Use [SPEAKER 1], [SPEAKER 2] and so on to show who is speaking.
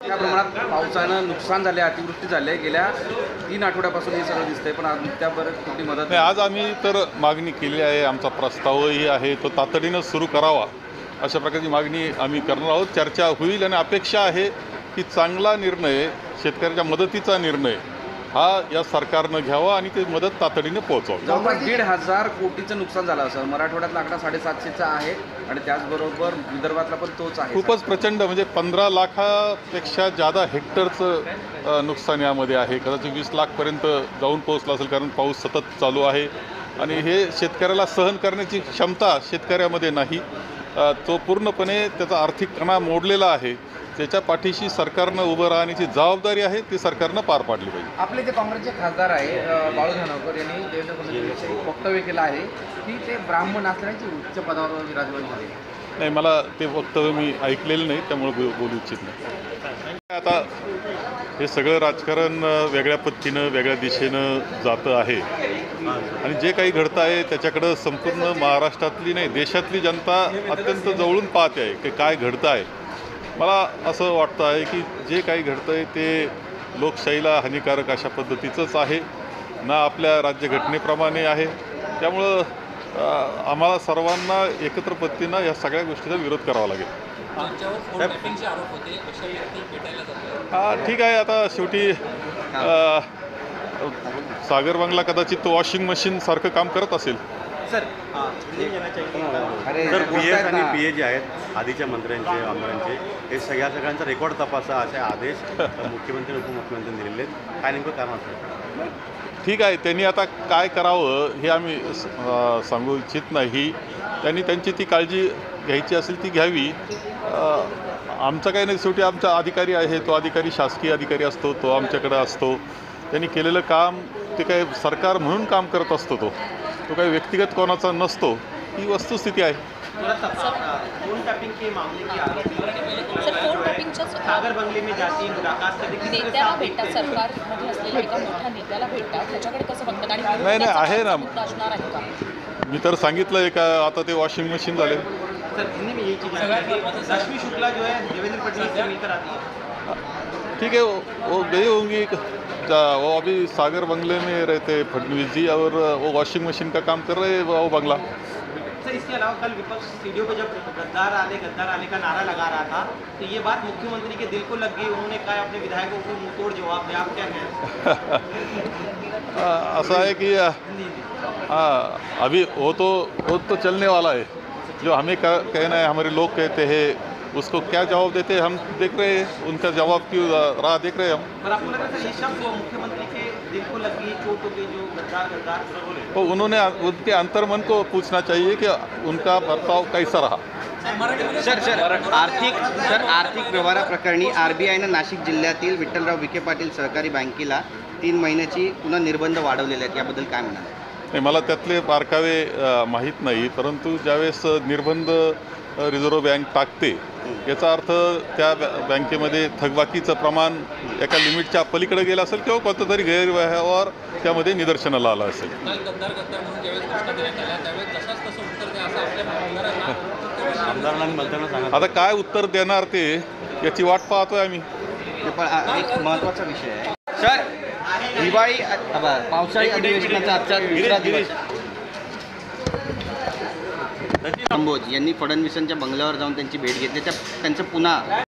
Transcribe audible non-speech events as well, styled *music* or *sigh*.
[SPEAKER 1] त्या प्रमाणात पावसानं नुकसान झाले अतिवृष्टी झाली आहे गेल्या तीन आठवड्यापासून हे सगळं दिसतंय पण आज त्यापर्यंत कुठली मदत
[SPEAKER 2] नाही आज आम्ही तर मागणी केली आहे आमचा प्रस्तावही आहे तो तातडीनं सुरू करावा. अशा प्रकारची मागणी आम्ही करणार आहोत. चर्चा होईल आणि अपेक्षा आहे की चांगला निर्णय शेतकऱ्याच्या मदतीचा निर्णय हा या सरकारनं घ्यावा आणि ते मदत तातडीने पोहोचवावी
[SPEAKER 1] जवळपास दीड हजार कोटीचं नुकसान झालं असं. मराठवाड्यातला आकडा साडेसातशेचा आहे आणि त्याचबरोबर विदर्भातला पण तोच आहे.
[SPEAKER 2] खूपच प्रचंड म्हणजे पंधरा लाखापेक्षा जादा हेक्टरचं नुकसान यामध्ये आहे. कदाचित वीस लाखपर्यंत जाऊन पोहोचलं असेल कारण पाऊस सतत चालू आहे. आणि हे शेतकऱ्याला सहन करण्याची क्षमता शेतकऱ्यामध्ये नाही. तो पूर्णपणे त्याचा आर्थिक कणा मोडलेला आहे. त्याच्या पाठीशी सरकारनं उभं राहण्याची जबाबदारी आहे ती सरकारनं पार पाडली पाहिजे.
[SPEAKER 1] आपले जे काँग्रेसचे खासदार आहे बाळू धानवकर यांनी देवेंद्र फडणवीस वक्तव्य केलं आहे की ते ब्राह्मण असल्याचे उच्च पदावर विराजमान झाले.
[SPEAKER 2] नाही मला ते वक्तव्य मी ऐकलेलं नाही त्यामुळे बो- बोलू इच्छित नाही. आता हे सगळं राजकारण वेगळ्या पद्धतीनं वेगळ्या दिशेनं जातं आहे. आणि जे काही घडतं आहे त्याच्याकडं संपूर्ण महाराष्ट्रातली नाही देशातली जनता अत्यंत जवळून पाहते आहे की काय घडतं आहे. मला असं वाटतं आहे की जे काही घडतं आहे ते लोकशाहीला हानिकारक अशा पद्धतीचंच आहे. ना आपल्या राज्यघटनेप्रमाणे आहे. त्यामुळं आम्हाला सर्वांना एकत्र पद्धतीनं या सगळ्या गोष्टीचा विरोध करावा लागेल. हा ठीक आहे. आता शेवटी सागर बंगला कदाचित तो वॉशिंग मशीन सारखं काम करत असेल.
[SPEAKER 1] सर
[SPEAKER 3] तर पी एस आणि. पी ए जे आहेत आधीच्या मंत्र्यांचे आमदारांचे हे सगळ्या सगळ्यांचा रेकॉर्ड तपासा असे आदेश *laughs* मुख्यमंत्री उपमुख्यमंत्र्यांनी दिलेले आहेत. काय नेमकं कारण असेल
[SPEAKER 2] ठीक आहे त्यांनी आता काय करावं हे आम्ही सांगू इच्छित नाही. त्यांनी त्यांची ती काळजी घ्यायची असेल ती घ्यावी. आमचं काही नाही शेवटी आमचा अधिकारी आहे तो अधिकारी शासकीय अधिकारी असतो तो आमच्याकडे असतो. त्यांनी केलेलं काम ते काय सरकार म्हणून काम करत असतो तो. तो काही व्यक्तिगत कोणाचा नसतो. ही वस्तुस्थिती आहे. नाही, नाही, आहे ना. मी तर सांगितलं आहे का आता ते वॉशिंग मशीन झाले.
[SPEAKER 4] सर हिंदी में यही चीज़ रश्मि शुक्ला जो है देवेंद्र फडणवीस से मिलकर आती है।
[SPEAKER 2] ठीक है वो, वो गई होंगी वो अभी सागर बंगले में रहते फडणवीस जी और वो वॉशिंग मशीन का काम कर रहे हैं वो बंगला।
[SPEAKER 4] सर इसके अलावा कल विपक्ष सीढ़ियों पे जब गद्दार आले गद्दार आले का नारा लगा रहा था तो ये बात मुख्यमंत्री के दिल को लग गई उन्होंने कहा अपने विधायकों को मुँह तोड़ जवाब दिया आप क्या कहें? *laughs*
[SPEAKER 2] ऐसा है कि आ, हाँ अभी वो तो वो तो चलने वाला है। जो हमें कह- कहना है हमारे लोग कहते हैं उसको क्या जवाब देते हैं? हम देख रहे हैं उनका जवाब की राह देख रहे हैं हम। तो उन्होंने उनके अंतर्मन को पूछना चाहिए कि उनका बर्ताव कैसा रहा।
[SPEAKER 5] सर सर आर्थिक सर आर्थिक व्यवहाराप्रकरणी आर बी आयनं नाशिक जिल्ह्यातील विठ्ठलराव विखे पाटील सहकारी बँकेला तीन महिन्याची पुन्हा निर्बंध वाढवलेले आहेत. याबद्दल काय म्हणाल?
[SPEAKER 2] नाही मला त्यातले बारकावे माहीत नाही परंतु ज्यावेळेस निर्बंध रिझर्व्ह बँक टाकते याचा अर्थ त्या बॅ- बँकेमध्ये थकबाकीचं प्रमाण एका लिमिटच्या पलीकडे गेलं असेल किंवा कोणतं तरी गैरव्यवहार त्यामध्ये निदर्शनाला आला असेल. आता काय उत्तर देणार ते याची वाट पाहतोय आम्ही.
[SPEAKER 5] पण एक महत्त्वाचा विषय आहे. सर दिवाळी पावसाळी अधिवेशनाचा आजचा दुसरा दिवस. कंबोज यांनी फडणवीसांच्या बंगल्यावर जाऊन त्यांची भेट घेतली. त्या त्यांचं पुन्हा